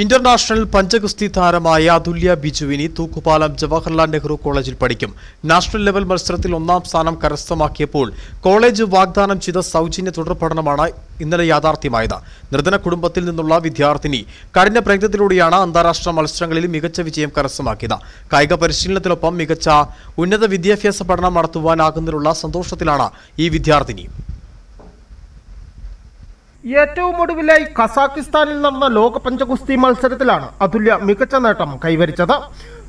International പഞ്ചഗുസ്തി താരമായ അതുല്യ ബിജുവിനി തൂക്കുപാലം ജവഹർലാൽ നെഹ്റു കോളേജിൽ പഠിക്കും. നാഷണൽ ലെവൽ മത്സരത്തിൽ ഒന്നാം സ്ഥാനം കരസ്ഥമാക്കിയപ്പോൾ കോളേജ് വാഗ്ദാനം ചെയ്ത സൗജന്യ തുടർ പഠനമാണ് ഇന്നലെ യാഥാർത്ഥ്യമായത്. നിർധന കുടുംബത്തിൽ നിന്നുള്ള വിദ്യാർത്ഥിനി കഠിന പ്രയത്നത്തിലൂടെയാണ് അന്താരാഷ്ട്ര മത്സരങ്ങളിൽ മികച്ച വിജയം കരസ്ഥമാക്കിയത്. കായിക പരിശീലനത്തിനൊപ്പം മികച്ച ഉന്നത വിദ്യാഭ്യാസ പഠനം നടത്തുവാനാകുന്നതിലുള്ള സന്തോഷത്തിലാണ് ഈ വിദ്യാർത്ഥിനി. ഏറ്റവും ഒടുവിലായി കസാക്കിസ്ഥാനിൽ നടന്ന ലോക പഞ്ചഗുസ്തി മത്സരത്തിലാണ് അതുല്യ മികച്ച നേട്ടം കൈവരിച്ചത്.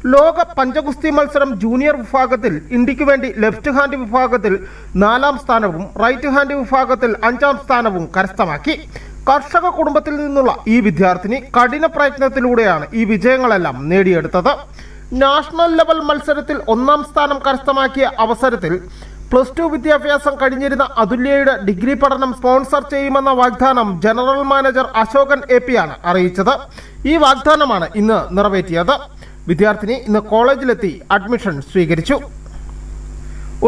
ലോക പഞ്ചഗുസ്തി മത്സരം ജൂനിയർ വിഭാഗത്തിൽ ഇന്ത്യയ്ക്ക് വേണ്ടി ലെഫ്റ്റ് ഹാൻഡ് വിഭാഗത്തിൽ നാലാം സ്ഥാനവും റൈറ്റ് ഹാൻഡ് വിഭാഗത്തിൽ അഞ്ചാം സ്ഥാനവും കരസ്ഥമാക്കി. കർഷക കുടുംബത്തിൽ നിന്നുള്ള ഈ വിദ്യാർത്ഥിനി കഠിന പ്രയത്നത്തിലൂടെയാണ് ഈ വിജയങ്ങളെല്ലാം നേടിയെടുത്തത്. നാഷണൽ ലെവൽ മത്സരത്തിൽ ഒന്നാം സ്ഥാനം കരസ്ഥമാക്കിയ അവസരത്തിൽ പ്ലസ് ടു വിദ്യാഭ്യാസം കഴിഞ്ഞിരുന്ന അതുല്യയുടെ ഡിഗ്രി പഠനം സ്പോൺസർ ചെയ്യുമെന്ന വാഗ്ദാനം ജനറൽ മാനേജർ അശോകൻ എ ആണ് അറിയിച്ചത്. ഈ വാഗ്ദാനമാണ് ഇന്ന് നിറവേറ്റിയത്. വിദ്യാർത്ഥിനി ഇന്ന് കോളേജിലെത്തി അഡ്മിഷൻ സ്വീകരിച്ചു.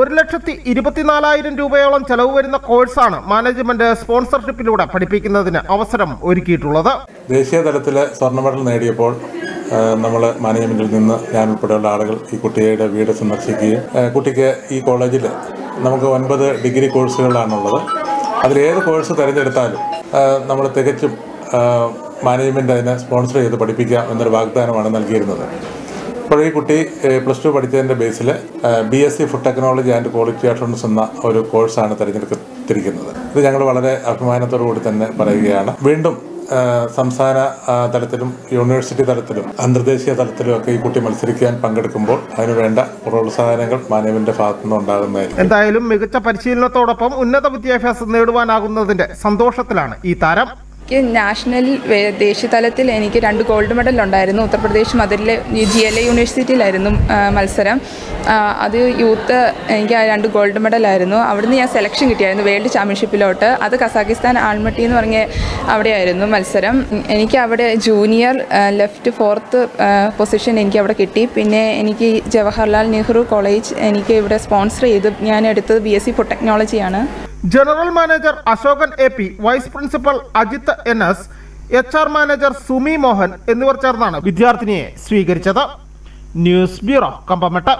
ഒരു ലക്ഷത്തി ഇരുപത്തിനാലായിരം രൂപയോളം ചെലവ് വരുന്ന കോഴ്സാണ് മാനേജ്മെന്റ് സ്പോൺസർഷിപ്പിലൂടെ പഠിപ്പിക്കുന്നതിന് അവസരം ഒരുക്കിയിട്ടുള്ളത്. ദേശീയ തലത്തിൽ സ്വർണ മെഡൽ നേടിയപ്പോൾ നമ്മൾ മാനേജ്മെന്റിൽ നിന്ന് ഞാൻ ഉൾപ്പെടെയുള്ള ആളുകൾ ഈ കുട്ടിയുടെ വീട് സന്ദർശിക്കുകയും കുട്ടിക്ക് ഈ കോളേജിൽ നമുക്ക് ഒൻപത് ഡിഗ്രി കോഴ്സുകളാണുള്ളത്. അതിലേത് കോഴ്സ് തിരഞ്ഞെടുത്താലും നമ്മൾ തികച്ചും മാനേജ്മെന്റ് അതിനെ സ്പോൺസർ ചെയ്ത് പഠിപ്പിക്കാം എന്നൊരു വാഗ്ദാനമാണ് നൽകിയിരുന്നത്. ഇപ്പോൾ ഈ കുട്ടി പ്ലസ് ടു പഠിച്ചതിന്റെ ബേസിൽ B S C food technology and quality assurance എന്ന ഒരു കോഴ്സാണ് തിരഞ്ഞെടുത്തിരിക്കുന്നത് ഇത് ഞങ്ങൾ വളരെ അഭിമാനത്തോടു കൂടി തന്നെ പറയുകയാണ്. വീണ്ടും സംസ്ഥാന തലത്തിലും യൂണിവേഴ്സിറ്റി തലത്തിലും അന്തർദേശീയ തലത്തിലും ഒക്കെ ഈ കുട്ടി മത്സരിക്കാൻ പങ്കെടുക്കുമ്പോൾ അതിനുവേണ്ട പ്രോത്സാഹനങ്ങൾ മാനേജ്മെന്റിന്റെ ഭാഗത്തുനിന്ന് ഉണ്ടാകുന്നതായിരിക്കും. എന്തായാലും മികച്ച പരിശീലനത്തോടൊപ്പം ഉന്നത വിദ്യാഭ്യാസം നേടുവാനാകുന്നതിന്റെ സന്തോഷത്തിലാണ് ഈ താരം. എനിക്ക് നാഷണൽ ദേശീയ തലത്തിൽ എനിക്ക് രണ്ട് ഗോൾഡ് മെഡൽ ഉണ്ടായിരുന്നു. ഉത്തർപ്രദേശ് മധുരയിലെ ജി എൽ എ യൂണിവേഴ്സിറ്റിയിലായിരുന്നു മത്സരം. അത് യൂത്ത് എനിക്ക് രണ്ട് ഗോൾഡ് മെഡലായിരുന്നു. അവിടുന്ന് ഞാൻ സെലക്ഷൻ കിട്ടിയായിരുന്നു വേൾഡ് ചാമ്പ്യൻഷിപ്പിലോട്ട്. അത് കസാഖിസ്ഥാൻ ആൾമട്ടി എന്ന് പറഞ്ഞ അവിടെയായിരുന്നു മത്സരം. എനിക്ക് അവിടെ ജൂനിയർ ലെഫ്റ്റ് ഫോർത്ത് പൊസിഷൻ എനിക്ക് അവിടെ കിട്ടി. പിന്നെ എനിക്ക് ജവഹർലാൽ നെഹ്റു കോളേജ് എനിക്ക് ഇവിടെ സ്പോൺസർ ചെയ്തു ഞാൻ എടുത്തത് B S C ടെക്നോളജിയാണ് general manager Ashokan A P vice principal Ajith N S H R manager Sumi Mohan എന്നിവർ ചേർന്നാണ് വിദ്യാർത്ഥിനിയെ സ്വീകരിച്ചത്. News bureau Kambamettu.